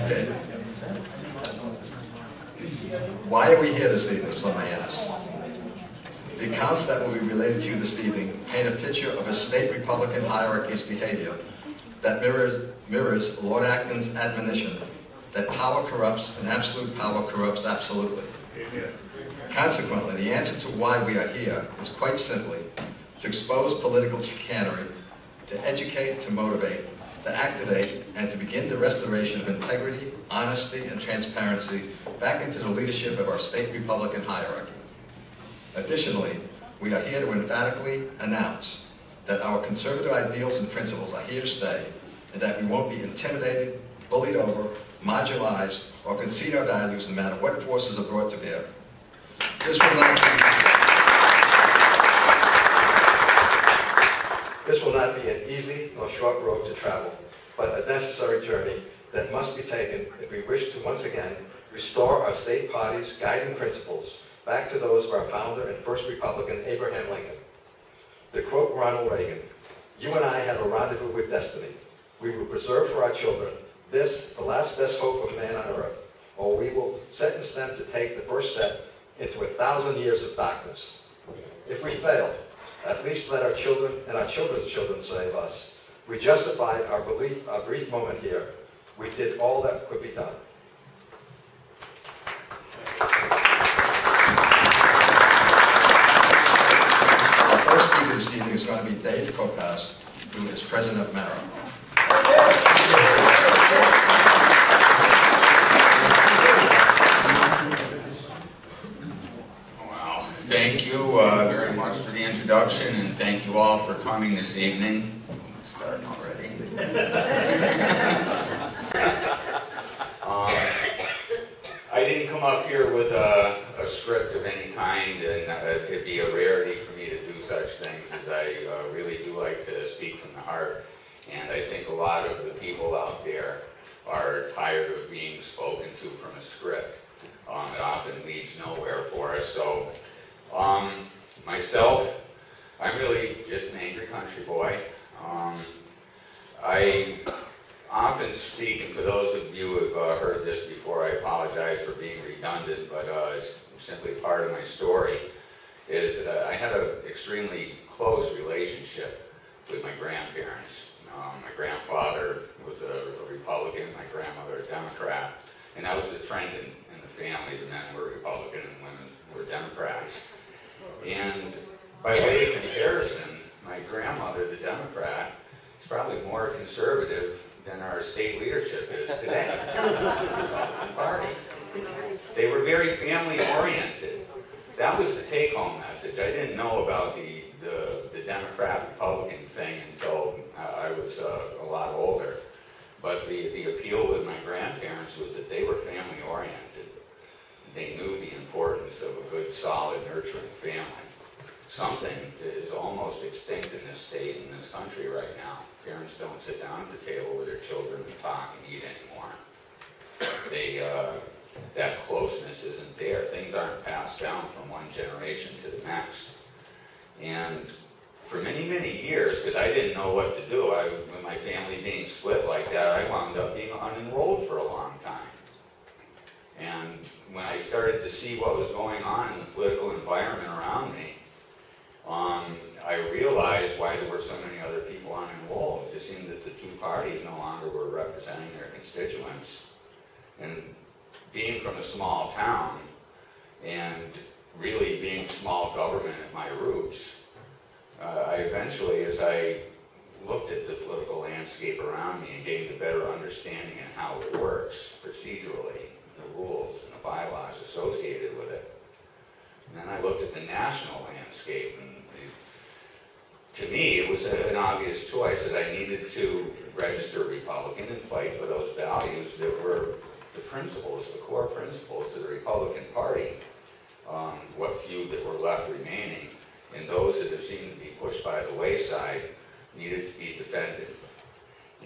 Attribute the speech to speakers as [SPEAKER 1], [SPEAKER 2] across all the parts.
[SPEAKER 1] Okay. Why are we here this evening, some may? The accounts that will be related to you this evening paint a picture of a state Republican hierarchy's behavior that mirrors, mirrors Lord Acton's admonition that power corrupts and absolute power corrupts absolutely. Consequently, the answer to why we are here is quite simply to expose political chicanery, to educate, to motivate, to activate, and to begin the restoration of integrity, honesty, and transparency back into the leadership of our state Republican hierarchy. Additionally, we are here to emphatically announce that our conservative ideals and principles are here to stay, and that we won't be intimidated, bullied over, marginalized, or concede our values no matter what forces are brought to bear. This will not be, this will not be an easy nor short road to travel, but a necessary journey that must be taken if we wish to once again restore our state party's guiding principles back to those of our founder and first Republican, Abraham Lincoln. To quote Ronald Reagan, you and I have a rendezvous with destiny. We will preserve for our children this, the last best hope of man on earth, or we will sentence them to take the first step into a thousand years of darkness. If we fail, at least let our children and our children's children save us, we justified our, belief, our brief moment here. We did all that could be done. Our first speaker this evening is going to be Dave Kopacz, who is president of Marrow.
[SPEAKER 2] Wow. Thank you uh, very much for the introduction, and thank you all for coming this evening. Starting already. um, I didn't come up here with a, a script of any kind, and uh, it'd be a rarity for me to do such things, as I uh, really do like to speak from the heart. And I think a lot of the people out there are tired of being spoken to from a script. Um, it often leads nowhere for us. So, um, myself, I'm really just an angry country boy. Um, I often speak, and for those of you who have uh, heard this before, I apologize for being redundant, but uh, it's simply part of my story, is I had an extremely close relationship with my grandparents. Um, my grandfather was a, a Republican, my grandmother a Democrat, and that was the trend in, in the family. The men were Republican and women were Democrats. And by way of comparison, my grandmother, the Democrat, is probably more conservative than our state leadership is today. Party. They were very family oriented. That was the take home message. I didn't know about the, the, the Democrat Republican thing until uh, I was uh, a lot older. But the, the appeal with my grandparents was that they were family oriented. They knew the importance of a good, solid, nurturing family. Something that is almost extinct in this state and this country right now. Parents don't sit down at the table with their children and talk and eat anymore. They, uh, that closeness isn't there. Things aren't passed down from one generation to the next. And for many, many years, because I didn't know what to do, I, with my family being split like that, I wound up being unenrolled for a long time. And when I started to see what was going on in the political environment around me, um, I realized why there were so many other people unenrolled. It just seemed that the two parties no longer were representing their constituents. And being from a small town and really being small government at my roots, uh, I eventually, as I looked at the political landscape around me and gained a better understanding of how it works procedurally, the rules and the bylaws associated with it. And then I looked at the national landscape, and to me, it was an obvious choice that I needed to register Republican and fight for those values that were the principles, the core principles of the Republican Party, um, what few that were left remaining, and those that have seemed to be pushed by the wayside needed to be defended.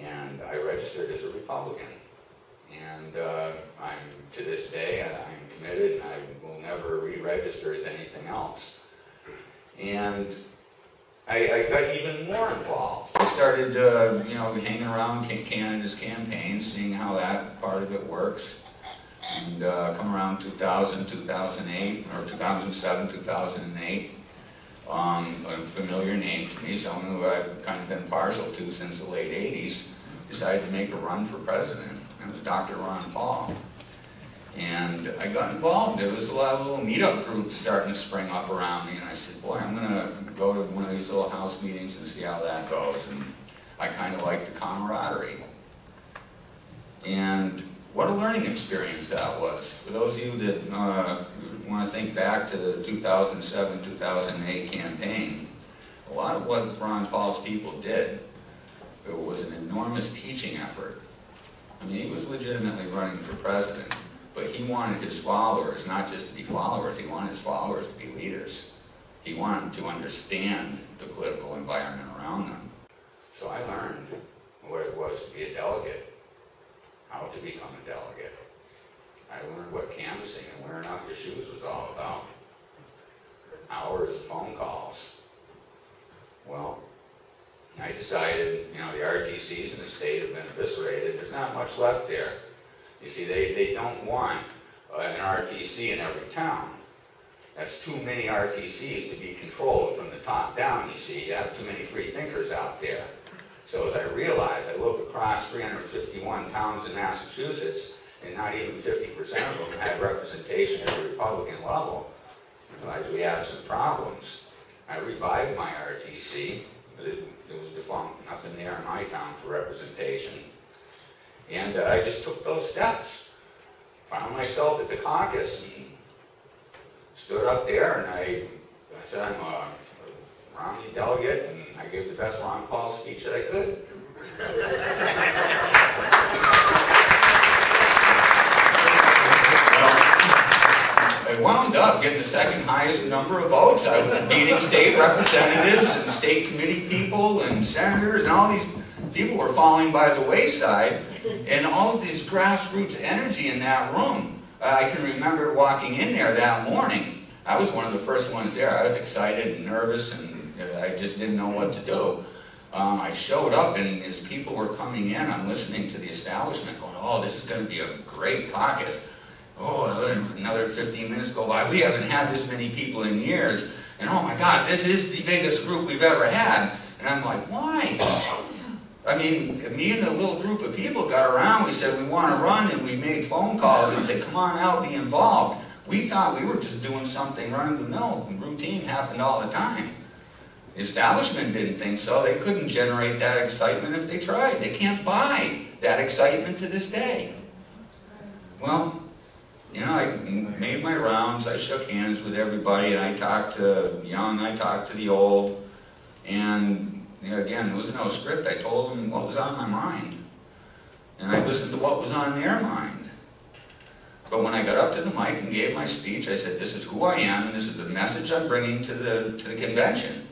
[SPEAKER 2] And I registered as a Republican. And uh, I'm, to this day, I'm committed and I will never re-register as anything else. And I, I got even more involved. I started, uh, you know, hanging around Canada's campaign, seeing how that part of it works. And uh, come around 2000, 2008, or 2007, 2008, um, a familiar name to me, someone who I've kind of been partial to since the late 80s, decided to make a run for president. It was Dr. Ron Paul. And I got involved. There was a lot of little meetup groups starting to spring up around me. And I said, boy, I'm going to go to one of these house meetings and see how that goes. And I kind of like the camaraderie. And what a learning experience that was. For those of you that uh, want to think back to the 2007-2008 campaign, a lot of what Ron Paul's people did, it was an enormous teaching effort. I mean, he was legitimately running for president. But he wanted his followers not just to be followers, he wanted his followers to be leaders. He wanted to understand the political environment around them.
[SPEAKER 3] So I learned what it was to be a delegate, how to become a delegate. I learned what canvassing and wearing out your shoes was all about. Hours of phone calls. Well, I decided, you know, the RTCs in the state have been eviscerated. There's not much left there. You see, they, they don't want an RTC in every town. That's too many RTCs to be controlled from the top down, you see. You have too many free thinkers out there. So as I realized, I look across 351 towns in Massachusetts, and not even 50% of them had representation at the Republican level. I we have some problems. I revived my RTC, but it, it was defunct, nothing there in my town for representation. And uh, I just took those steps. Found myself at the caucus and stood up there and I, I said, I'm a Romney delegate and I gave the best Ron Paul speech that I could.
[SPEAKER 2] I wound up getting the second highest number of votes. I was beating state representatives and state committee people and senators and all these people were falling by the wayside. And all of this grassroots energy in that room. I can remember walking in there that morning. I was one of the first ones there. I was excited and nervous and uh, I just didn't know what to do. Um, I showed up and as people were coming in, I'm listening to the establishment going, oh, this is going to be a great caucus. Oh, another 15 minutes go by. We haven't had this many people in years. And oh my God, this is the biggest group we've ever had. And I'm like, why? I mean, me and a little group of people got around. We said we want to run, and we made phone calls and said, "Come on out, be involved." We thought we were just doing something running the mill, routine happened all the time. The establishment didn't think so. They couldn't generate that excitement if they tried. They can't buy that excitement to this day. Well, you know, I made my rounds. I shook hands with everybody, and I talked to young, I talked to the old, and again, there was no script. I told them what was on my mind. And I listened to what was on their mind. But when I got up to the mic and gave my speech, I said, this is who I am, and this is the message I'm bringing to the, to the convention.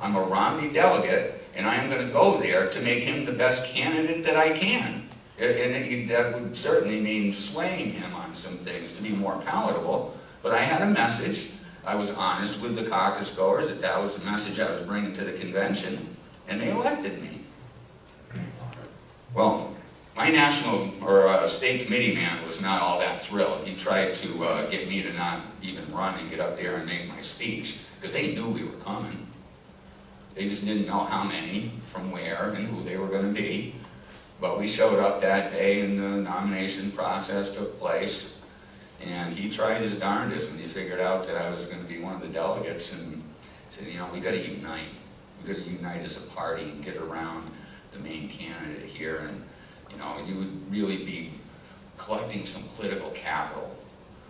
[SPEAKER 2] I'm a Romney delegate, and I am going to go there to make him the best candidate that I can. And it, that would certainly mean swaying him on some things to be more palatable. But I had a message. I was honest with the caucus goers that that was the message I was bringing to the convention and they elected me. Well, my national or uh, state committee man was not all that thrilled. He tried to uh, get me to not even run and get up there and make my speech because they knew we were coming. They just didn't know how many, from where, and who they were going to be. But we showed up that day and the nomination process took place. And he tried his darndest when he figured out that I was going to be one of the delegates and said, you know, we got to unite we're going to unite as a party and get around the main candidate here. And, you know, you would really be collecting some political capital.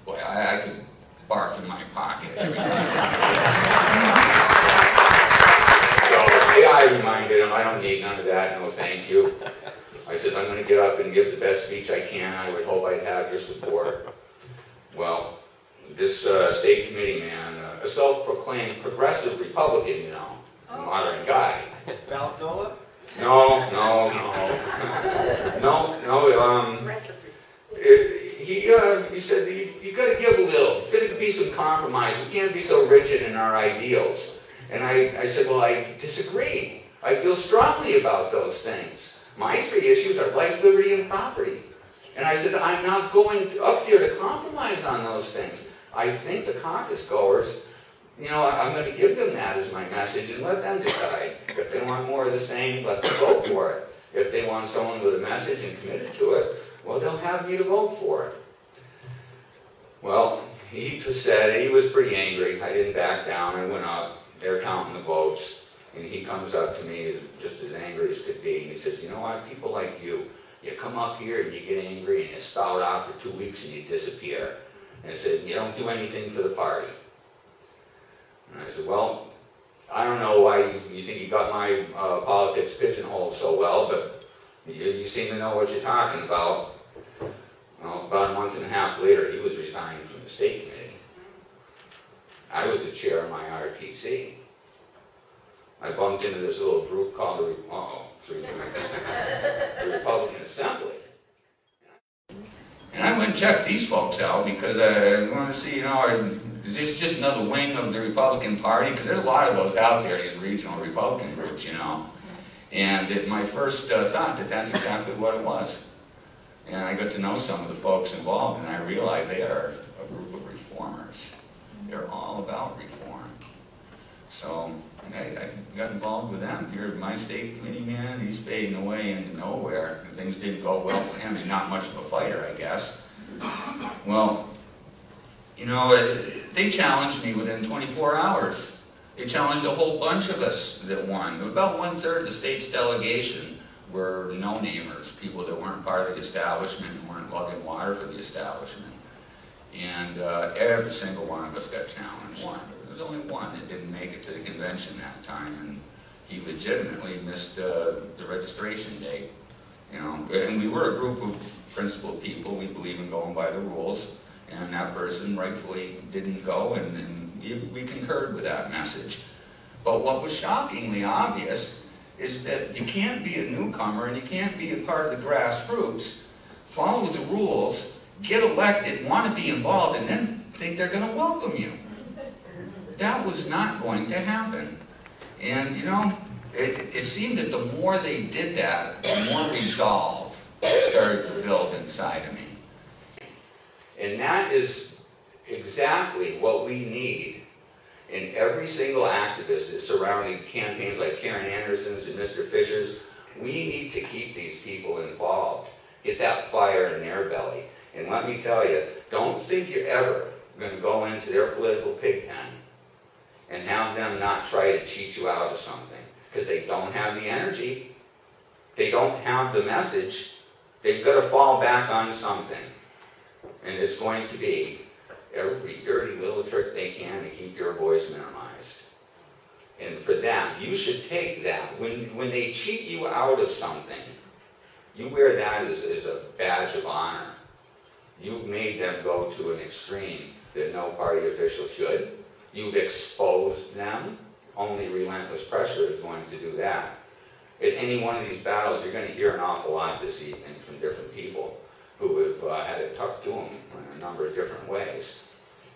[SPEAKER 2] Boy, I, I could barf in my pocket every time.
[SPEAKER 3] so, yeah, I reminded him, I don't need none of that, no thank you. I said, I'm going to get up and give the best speech I can. I would hope I'd have your support. Well, this uh, state committee man, uh, a self-proclaimed progressive Republican, you know, modern guy.
[SPEAKER 4] Valzola?
[SPEAKER 3] No, no, no. no, no, um, it, he, you, you gotta give a little. There's gotta be some compromise. We can't be so rigid in our ideals. And I, I said, well, I disagree. I feel strongly about those things. My three issues are life, liberty, and property.
[SPEAKER 2] And I said, I'm not going up there to compromise on those things. I think the caucus goers, you know, I'm going to give them that as my message and let them decide. If they want more of the same, let them vote for it. If they want someone with a message and committed to it, well, they'll have me to vote for it. He said he was pretty angry. I didn't back down. I went up. They're counting the votes. And he comes up to me just as angry as could be. And he says, you know what, people like you, you come up here and you get angry and you spout out for two weeks and you disappear. And he said, you don't do anything for the party. And I said, well, I don't know why you, think you got my uh, politics pigeonholed so well, but you, you seem to know what you're talking about. Well, month and a half later, he was resigning from the state committee. I was the chair of my RTC. I bumped into this little group called the, uh-oh, the Republican Assembly.
[SPEAKER 5] And I went and checked these folks out because I wanted to see, you know, is this just another wing of the Republican Party? Because there's a lot of those out there, these regional Republican groups, you know. And it, my first uh, thought that that's exactly what it was. And I got to know some of the folks involved, and I realized they are a group of reformers. They're all about reform. So I, I got involved with them. You're my state committee man. He's fading away into nowhere. Things didn't go well for him. He's not much of a fighter, I guess. Well, you know, it, they challenged me within 24 hours. They challenged a whole bunch of us that won. About one-third of the state's delegation were no-namers, people that weren't part of the establishment and weren't lugging water for the establishment. And uh, every single one of us got challenged. One. There was only one that didn't make it to the convention that time, and he legitimately missed uh, the registration date. You know, and we were a group of principled people. We believe in going by the rules, and that person rightfully didn't go, and, and we concurred with that message. But what was shockingly obvious is that you can't be a newcomer and you can't be a part of the grassroots, follow the rules, get elected, want to be involved, and then think they're going to welcome you. That was not going to happen. And, you know, it, it seemed that the more they did that, the more resolve started to build inside of me.
[SPEAKER 2] And that is exactly what we need in every single activist surrounding campaigns like Karen Anderson's and Mr. Fisher's. We need to keep these people involved, get that fire in their belly. And let me tell you, don't think you're ever going to go into their political pig pen and have them not try to cheat you out of something because they don't have the energy. They don't have the message. They've got to fall back on something. And it's going to be every dirty little trick they can to keep your voice minimized. And for them, you should take that. When, when they cheat you out of something, you wear that as, as a badge of honor. You've made them go to an extreme that no party official should. You've exposed them. Only relentless pressure is going to do that. At any one of these battles, you're going to hear an awful lot this evening from different people who have uh, had it tucked to them in a number of different ways.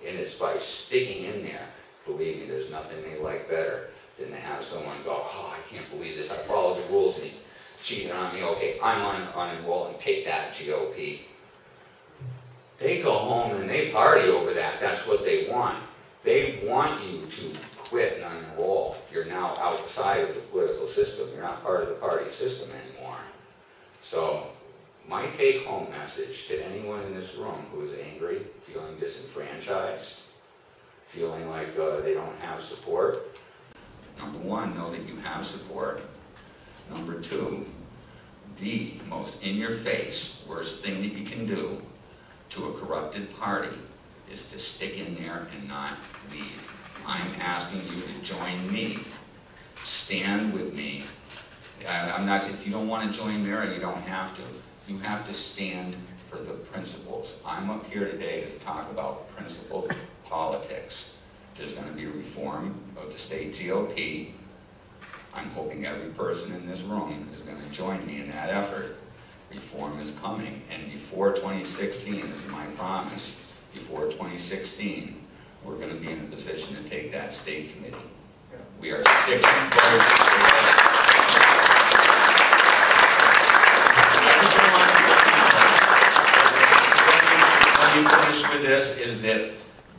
[SPEAKER 2] And it's by sticking in there. Believe me, there's nothing they like better than to have someone go, oh, I can't believe this. I followed the rules and he cheated on me. Okay, I'm on, on enroll and take that GOP. They go home and they party over that. That's what they want. They want you to quit and unenroll. You're now outside of the political system. You're not part of the party system anymore. So my take-home message to anyone in this room who is angry, feeling disenfranchised, feeling like uh, they don't have support.
[SPEAKER 5] Number one, know that you have support. Number two, the most in-your-face, worst thing that you can do to a corrupted party is to stick in there and not leave. I'm asking you to join me. Stand with me. I'm not, if you don't want to join Mira, you don't have to. You have to stand for the principles. I'm up here today to talk about principled politics. There's going to be reform of the state GOP. I'm hoping every person in this room is going to join me in that effort. Reform is coming, and before 2016, this is my promise, before 2016, we're going to be in a position to take that state committee. We are six.
[SPEAKER 2] Finish with this, is that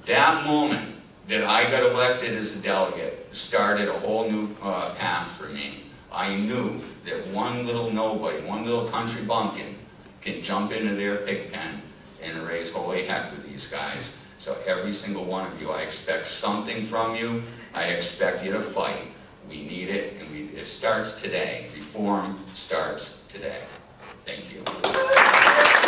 [SPEAKER 2] that moment that I got elected as a delegate started a whole new uh, path for me. I knew that one little nobody, one little country bumpkin can jump into their pig pen and raise holy heck with these guys. So every single one of you, I expect something from you. I expect you to fight. We need it, and we, it starts today. Reform starts today. Thank you.